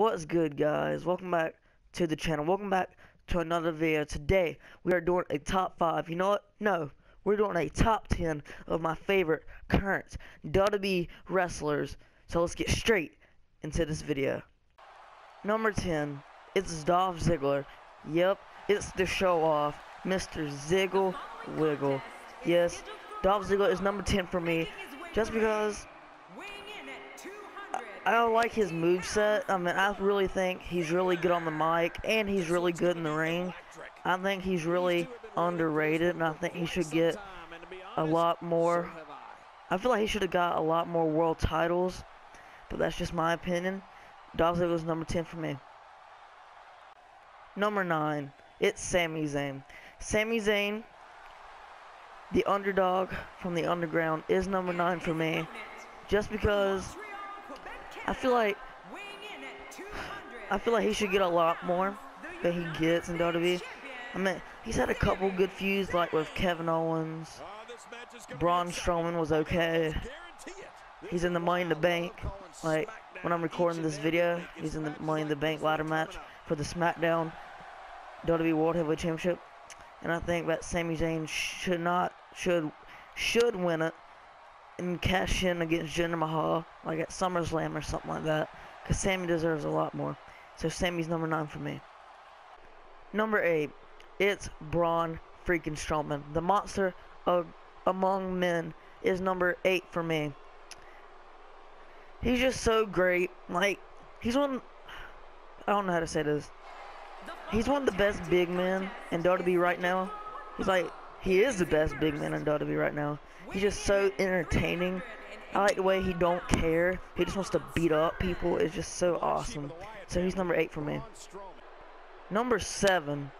What's good guys? Welcome back to the channel. Welcome back to another video. Today we are doing a top 5. You know what? No. We're doing a top 10 of my favorite current WWE wrestlers. So let's get straight into this video. Number 10. It's Dolph Ziggler. Yep, it's the show off. Mr. Ziggle Wiggle. Yes, Dolph Ziggler is number 10 for me. Just because I don't like his move set. I mean, I really think he's really good on the mic, and he's really good in the ring. I think he's really underrated, and I think he should get a lot more. I feel like he should have got a lot more world titles, but that's just my opinion. Dolph Ziggler's number 10 for me. Number 9, it's Sami Zayn. Sami Zayn, the underdog from the underground, is number 9 for me. Just because I feel like I feel like he should get a lot more than he gets in WWE. I mean, he's had a couple good feuds like with Kevin Owens. Braun Strowman was okay. He's in the Money in the Bank. Like when I'm recording this video, he's in the Money in the Bank ladder match for the SmackDown WWE World Heavyweight Championship. And I think that Sami Zayn should not should should win it and cash in against Jinder Mahal, like at SummerSlam or something like that. Because Sami deserves a lot more. So Sami's number 9 for me. Number 8, it's Braun freaking Strowman. The monster of among men is number 8 for me. He's just so great. Like, he's one... I don't know how to say this. He's one of the best big men in WWE right now. He's like, he is the best big man in WWE right now. He's just so entertaining. I like the way he don't care. He just wants to beat up people. It's just so awesome. So he's number 8 for me. Number 7.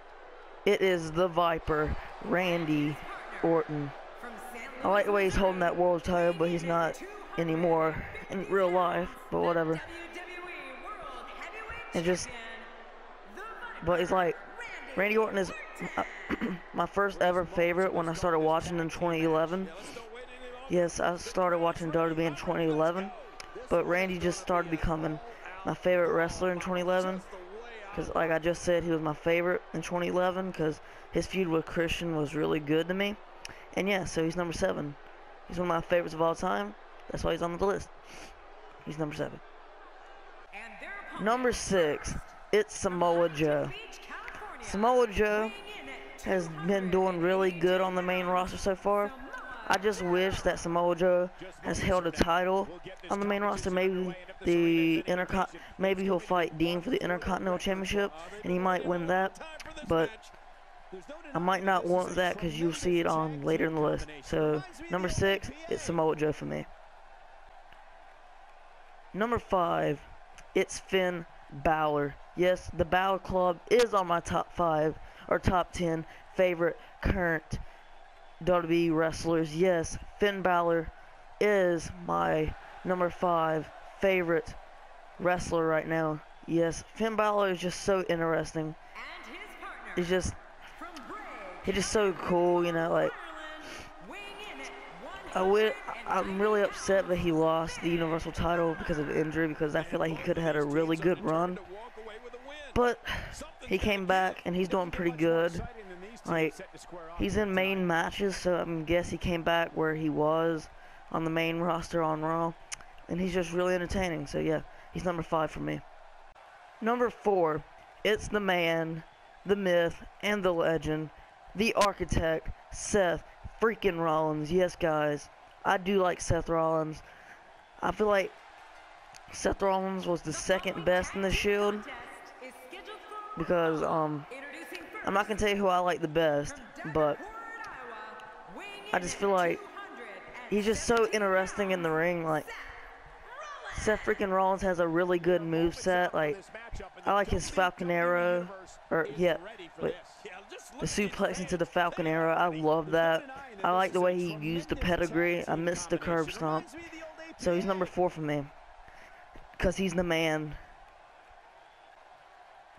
It is the Viper, Randy Orton. I like the way he's holding that world title, but he's not anymore in real life. But whatever. And just... But it's like... Randy Orton is my first ever favorite when I started watching in 2011. Yes, I started watching WWE in 2011, but Randy just started becoming my favorite wrestler in 2011. Because, like I just said, he was my favorite in 2011 because his feud with Christian was really good to me. And yeah, so he's number seven. He's one of my favorites of all time. That's why he's on the list. He's number seven. Number six, it's Samoa Joe. Samoa Joe has been doing really good on the main roster so far. I just wish that Samoa Joe has held a title on the main roster. Maybe the intercon, maybe he'll fight Dean for the Intercontinental Championship, and he might win that. But I might not want that because you'll see it on later in the list. So number six, it's Samoa Joe for me. Number five, it's Finn Balor. Yes, the Balor Club is on my top five or top ten favorite current WWE wrestlers. Yes, Finn Balor is my number five favorite wrestler right now. Yes, Finn Balor is just so interesting. He's just he's just so cool, you know, like I would, I'm really upset that he lost the Universal title because of injury because I feel like he could have had a really good run. But he came back and he's doing pretty good. Like, he's in main matches, so I guess he came back where he was on the main roster on Raw. And he's just really entertaining, so yeah, he's number five for me. Number four, it's the man, the myth, and the legend, the architect, Seth freaking Rollins. Yes, guys, I do like Seth Rollins. I feel like Seth Rollins was the second best in the Shield because um I'm not gonna tell you who I like the best, but I just feel like he's just so interesting in the ring. Like Seth freaking Rollins has a really good move set. Like I like his Falcon Arrow, or yeah, the suplex into the Falcon Arrow. I love that. I like the way he used the pedigree. I missed the curb stomp. So he's number four for me. Because he's the man.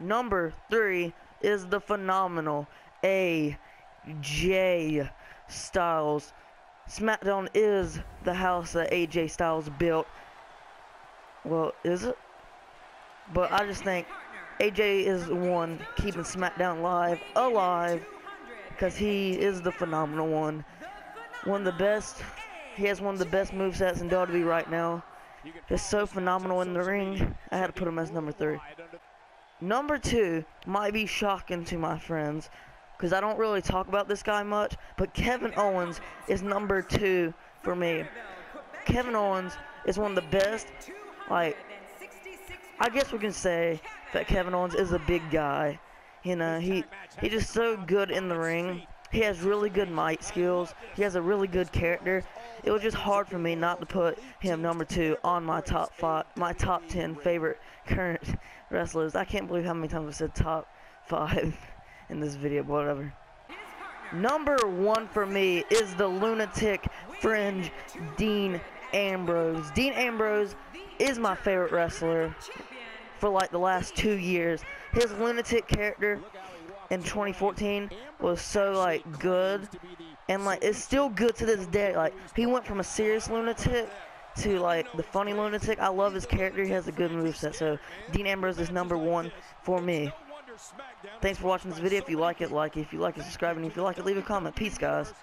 Number three is the phenomenal AJ Styles. SmackDown is the house that AJ Styles built. Well, is it? But I just think AJ is the one keeping SmackDown Live alive because he is the phenomenal one. One of the best. He has one of the best movesets in WWE right now. He's so phenomenal in the ring. I had to put him as number three. Number two might be shocking to my friends because I don't really talk about this guy much, but Kevin Owens is number two for me. Kevin Owens is one of the best, like, I guess we can say that Kevin Owens is a big guy. You know, he he's just so good in the ring. He has really good mic skills. He has a really good character. It was just hard for me not to put him number two on my top five, my top ten favorite current wrestlers. I can't believe how many times I said top five in this video, but whatever. Number one for me is the lunatic fringe Dean Ambrose. Dean Ambrose is my favorite wrestler for like the last two years. His lunatic character in 2014 was so like good and like it's still good to this day. Like he went from a serious lunatic to like the funny lunatic. I love his character. He has a good moveset. So Dean Ambrose is number one for me. Thanks for watching this video. If you like it, like it. If you like it, subscribe. And if you like it, leave a comment. Peace, guys.